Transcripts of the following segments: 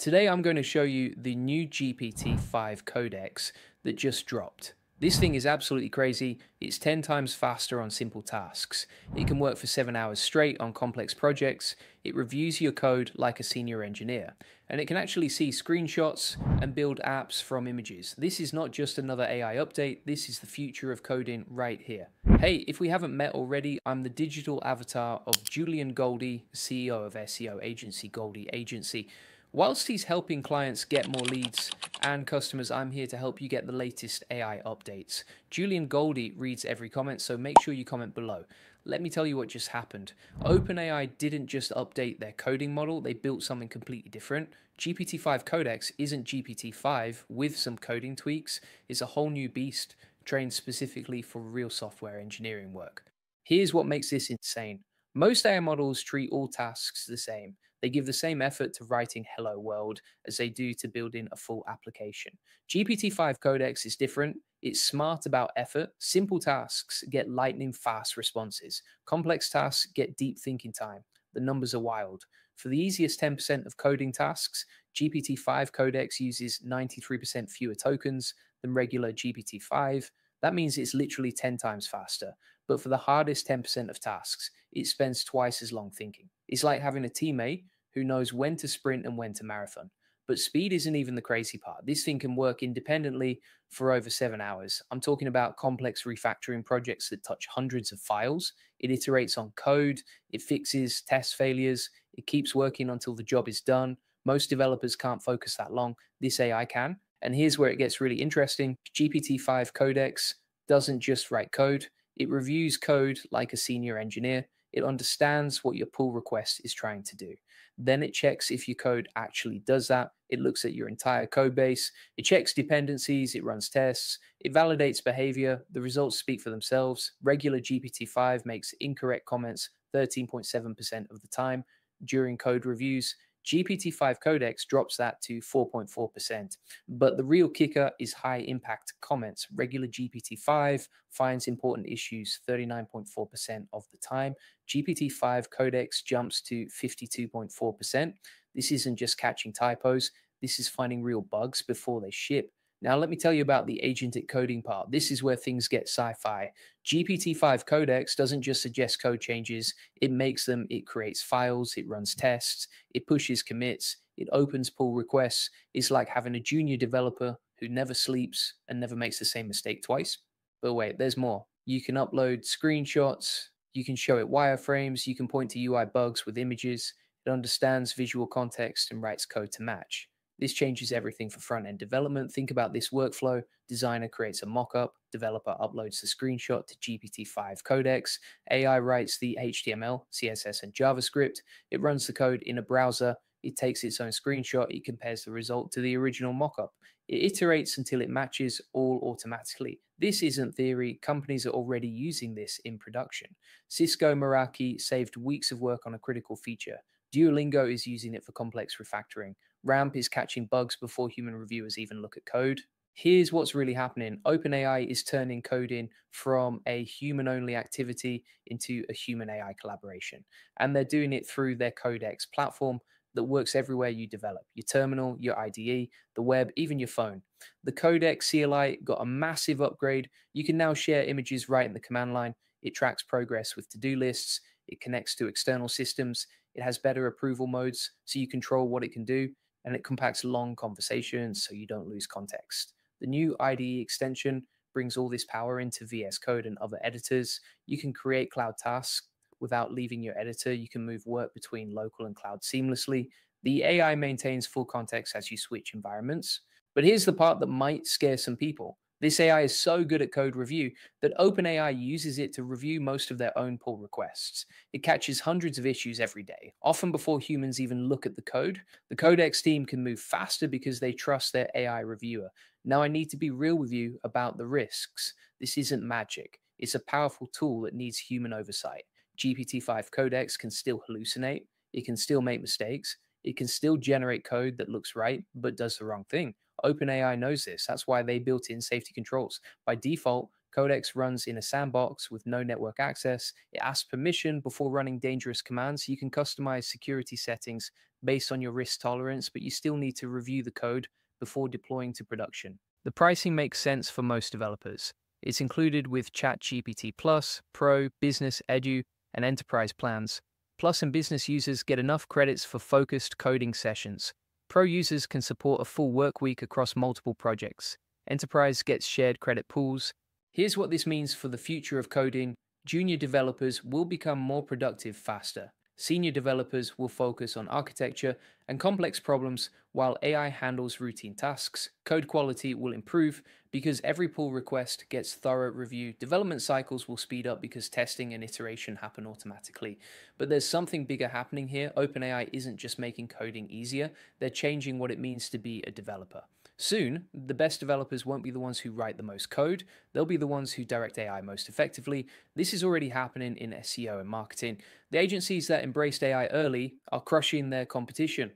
Today I'm going to show you the new GPT-5 codex that just dropped. This thing is absolutely crazy. It's 10 times faster on simple tasks. It can work for 7 hours straight on complex projects. It reviews your code like a senior engineer. And it can actually see screenshots and build apps from images. This is not just another AI update, this is the future of coding right here. Hey, if we haven't met already, I'm the digital avatar of Julian Goldie, CEO of SEO agency Goldie Agency. Whilst he's helping clients get more leads and customers, I'm here to help you get the latest AI updates. Julian Goldie reads every comment, so make sure you comment below. Let me tell you what just happened. OpenAI didn't just update their coding model, they built something completely different. GPT-5 Codex isn't GPT-5 with some coding tweaks, it's a whole new beast trained specifically for real software engineering work. Here's what makes this insane. Most AI models treat all tasks the same. They give the same effort to writing Hello World as they do to building a full application. GPT-5 Codex is different. It's smart about effort. Simple tasks get lightning fast responses. Complex tasks get deep thinking time. The numbers are wild. For the easiest 10% of coding tasks, GPT-5 Codex uses 93% fewer tokens than regular GPT-5. That means it's literally 10 times faster. But for the hardest 10% of tasks, it spends twice as long thinking. It's like having a teammate who knows when to sprint and when to marathon. But speed isn't even the crazy part. This thing can work independently for over seven hours. I'm talking about complex refactoring projects that touch hundreds of files. It iterates on code, it fixes test failures, it keeps working until the job is done. Most developers can't focus that long. This AI can. And here's where it gets really interesting GPT 5 Codex doesn't just write code, it reviews code like a senior engineer. It understands what your pull request is trying to do. Then it checks if your code actually does that. It looks at your entire code base. It checks dependencies. It runs tests. It validates behavior. The results speak for themselves. Regular GPT-5 makes incorrect comments 13.7% of the time during code reviews. GPT-5 Codex drops that to 4.4%. But the real kicker is high impact comments. Regular GPT-5 finds important issues 39.4% of the time. GPT-5 Codex jumps to 52.4%. This isn't just catching typos, this is finding real bugs before they ship. Now, let me tell you about the agentic coding part. This is where things get sci fi. GPT 5 Codex doesn't just suggest code changes, it makes them, it creates files, it runs tests, it pushes commits, it opens pull requests. It's like having a junior developer who never sleeps and never makes the same mistake twice. But wait, there's more. You can upload screenshots, you can show it wireframes, you can point to UI bugs with images. It understands visual context and writes code to match. This changes everything for front end development. Think about this workflow. Designer creates a mockup, developer uploads the screenshot to GPT-5 Codex, AI writes the HTML, CSS, and JavaScript. It runs the code in a browser. It takes its own screenshot. It compares the result to the original mockup. It iterates until it matches all automatically. This isn't theory. Companies are already using this in production. Cisco Meraki saved weeks of work on a critical feature. Duolingo is using it for complex refactoring. Ramp is catching bugs before human reviewers even look at code. Here's what's really happening OpenAI is turning coding from a human only activity into a human AI collaboration. And they're doing it through their Codex platform that works everywhere you develop your terminal, your IDE, the web, even your phone. The Codex CLI got a massive upgrade. You can now share images right in the command line. It tracks progress with to do lists, it connects to external systems, it has better approval modes so you control what it can do and it compacts long conversations so you don't lose context. The new IDE extension brings all this power into VS Code and other editors. You can create cloud tasks without leaving your editor. You can move work between local and cloud seamlessly. The AI maintains full context as you switch environments. But here's the part that might scare some people. This AI is so good at code review that OpenAI uses it to review most of their own pull requests. It catches hundreds of issues every day, often before humans even look at the code. The Codex team can move faster because they trust their AI reviewer. Now, I need to be real with you about the risks. This isn't magic, it's a powerful tool that needs human oversight. GPT 5 Codex can still hallucinate, it can still make mistakes, it can still generate code that looks right but does the wrong thing OpenAI knows this. That's why they built in safety controls. By default, Codex runs in a sandbox with no network access. It asks permission before running dangerous commands. You can customize security settings based on your risk tolerance, but you still need to review the code before deploying to production. The pricing makes sense for most developers. It's included with ChatGPT Plus, Pro, Business, Edu, and Enterprise plans. Plus and business users get enough credits for focused coding sessions. Pro users can support a full work week across multiple projects. Enterprise gets shared credit pools. Here's what this means for the future of coding. Junior developers will become more productive faster. Senior developers will focus on architecture and complex problems while AI handles routine tasks. Code quality will improve because every pull request gets thorough review. Development cycles will speed up because testing and iteration happen automatically. But there's something bigger happening here. OpenAI isn't just making coding easier, they're changing what it means to be a developer. Soon, the best developers won't be the ones who write the most code, they'll be the ones who direct AI most effectively. This is already happening in SEO and marketing. The agencies that embraced AI early are crushing their competition.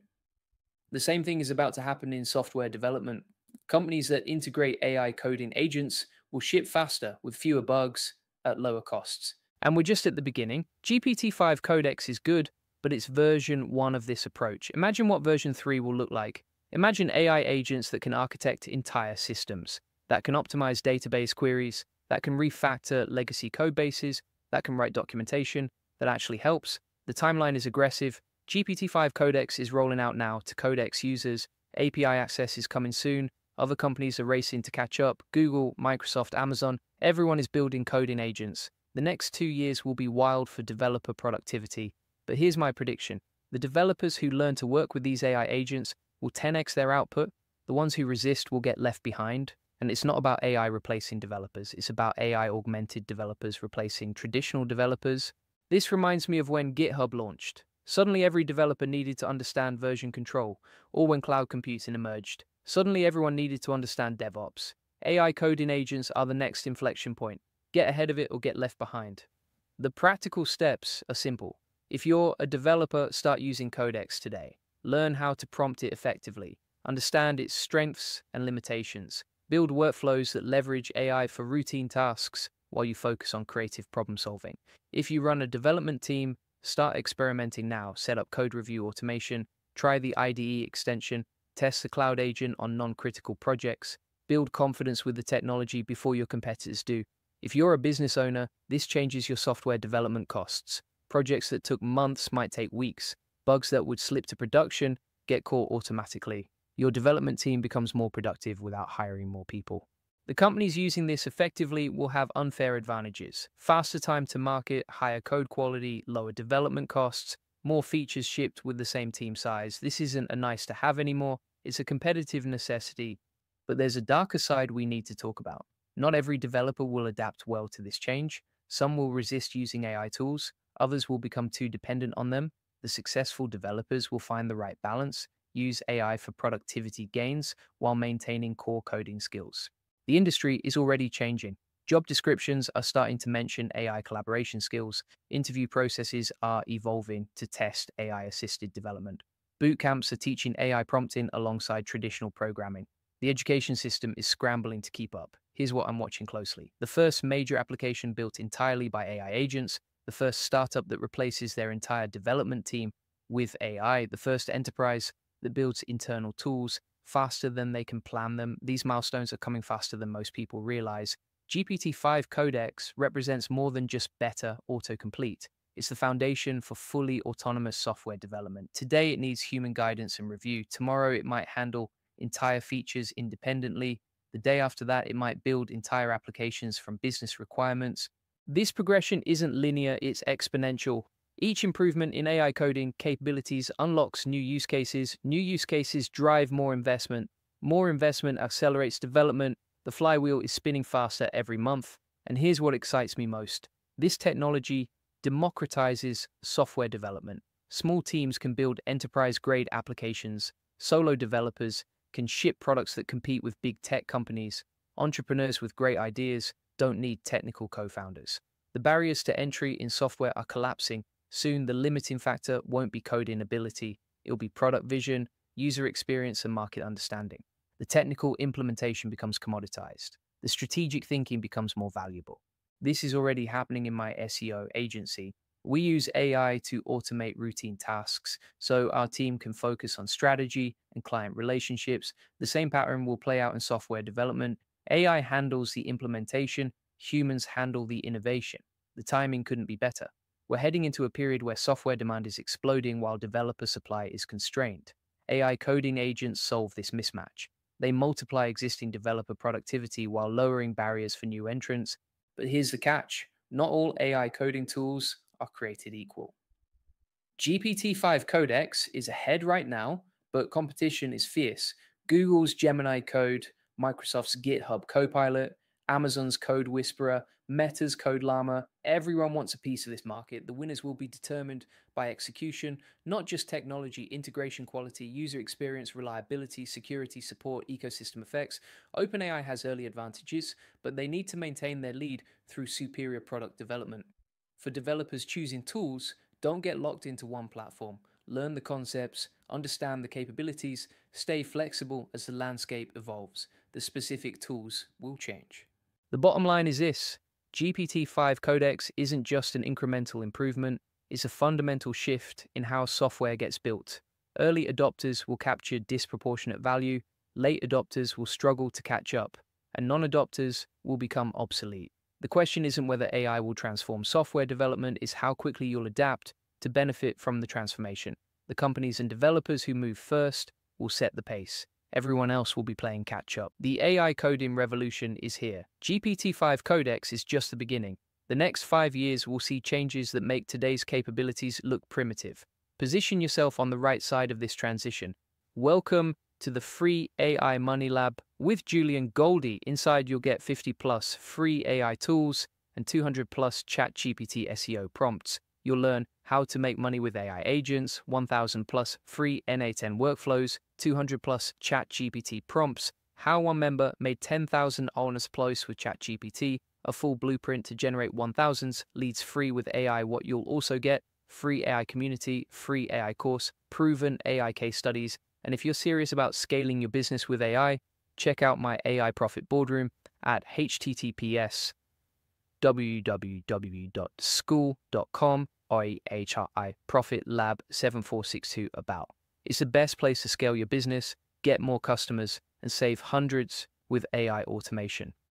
The same thing is about to happen in software development. Companies that integrate AI coding agents will ship faster with fewer bugs at lower costs. And we're just at the beginning. GPT 5 Codex is good, but it's version 1 of this approach. Imagine what version 3 will look like. Imagine AI agents that can architect entire systems, that can optimize database queries, that can refactor legacy code bases, that can write documentation, that actually helps. The timeline is aggressive. GPT-5 Codex is rolling out now to Codex users. API access is coming soon. Other companies are racing to catch up. Google, Microsoft, Amazon, everyone is building coding agents. The next two years will be wild for developer productivity. But here's my prediction. The developers who learn to work with these AI agents will 10x their output. The ones who resist will get left behind. And it's not about AI replacing developers, it's about AI augmented developers replacing traditional developers. This reminds me of when GitHub launched. Suddenly, every developer needed to understand version control, or when cloud computing emerged. Suddenly, everyone needed to understand DevOps. AI coding agents are the next inflection point. Get ahead of it or get left behind. The practical steps are simple. If you're a developer, start using Codex today. Learn how to prompt it effectively. Understand its strengths and limitations. Build workflows that leverage AI for routine tasks while you focus on creative problem solving. If you run a development team, start experimenting now. Set up code review automation, try the IDE extension, test the cloud agent on non critical projects, build confidence with the technology before your competitors do. If you're a business owner, this changes your software development costs. Projects that took months might take weeks. Bugs that would slip to production get caught automatically. Your development team becomes more productive without hiring more people. The companies using this effectively will have unfair advantages faster time to market, higher code quality, lower development costs, more features shipped with the same team size. This isn't a nice to have anymore, it's a competitive necessity. But there's a darker side we need to talk about. Not every developer will adapt well to this change. Some will resist using AI tools, others will become too dependent on them, the successful developers will find the right balance, use AI for productivity gains while maintaining core coding skills. The industry is already changing. Job descriptions are starting to mention AI collaboration skills. Interview processes are evolving to test AI assisted development. Boot camps are teaching AI prompting alongside traditional programming. The education system is scrambling to keep up. Here's what I'm watching closely. The first major application built entirely by AI agents the first startup that replaces their entire development team with AI, the first enterprise that builds internal tools faster than they can plan them. These milestones are coming faster than most people realize. GPT 5 Codex represents more than just better autocomplete. It's the foundation for fully autonomous software development. Today, it needs human guidance and review. Tomorrow, it might handle entire features independently. The day after that, it might build entire applications from business requirements this progression isn't linear, it's exponential. Each improvement in AI coding capabilities unlocks new use cases. New use cases drive more investment. More investment accelerates development. The flywheel is spinning faster every month. And here's what excites me most this technology democratizes software development. Small teams can build enterprise grade applications. Solo developers can ship products that compete with big tech companies. Entrepreneurs with great ideas don't need technical co founders. The barriers to entry in software are collapsing. Soon, the limiting factor won't be coding ability, it'll be product vision, user experience, and market understanding. The technical implementation becomes commoditized. the strategic thinking becomes more valuable. This is already happening in my SEO agency. We use AI to automate routine tasks so our team can focus on strategy and client relationships. The same pattern will play out in software development. AI handles the implementation, humans handle the innovation. The timing couldn't be better. We're heading into a period where software demand is exploding while developer supply is constrained. AI coding agents solve this mismatch. They multiply existing developer productivity while lowering barriers for new entrants. But here's the catch not all AI coding tools are created equal. GPT 5 Codex is ahead right now, but competition is fierce. Google's Gemini Code, Microsoft's GitHub Copilot, Amazon's Code Whisperer, Meta's Code Llama. Everyone wants a piece of this market. The winners will be determined by execution, not just technology, integration quality, user experience, reliability, security, support, ecosystem effects. OpenAI has early advantages, but they need to maintain their lead through superior product development. For developers choosing tools, don't get locked into one platform. Learn the concepts, understand the capabilities, stay flexible as the landscape evolves. The specific tools will change. The bottom line is this GPT 5 Codex isn't just an incremental improvement, it's a fundamental shift in how software gets built. Early adopters will capture disproportionate value, late adopters will struggle to catch up, and non adopters will become obsolete. The question isn't whether AI will transform software development, it's how quickly you'll adapt to benefit from the transformation. The companies and developers who move first will set the pace. Everyone else will be playing catch up. The AI coding revolution is here. GPT 5 Codex is just the beginning. The next five years will see changes that make today's capabilities look primitive. Position yourself on the right side of this transition. Welcome to the free AI Money Lab with Julian Goldie. Inside, you'll get 50 plus free AI tools and 200 plus ChatGPT SEO prompts. You'll learn how to make money with AI agents, 1000 plus free N8N workflows, 200 plus ChatGPT prompts, how one member made 10,000 honest plus with ChatGPT, a full blueprint to generate 1000s leads free with AI. What you'll also get free AI community, free AI course, proven AI case studies. And if you're serious about scaling your business with AI, check out my AI Profit Boardroom at https www.skool.com IHRI Profit Lab 7462 about. It's the best place to scale your business, get more customers, and save hundreds with AI automation.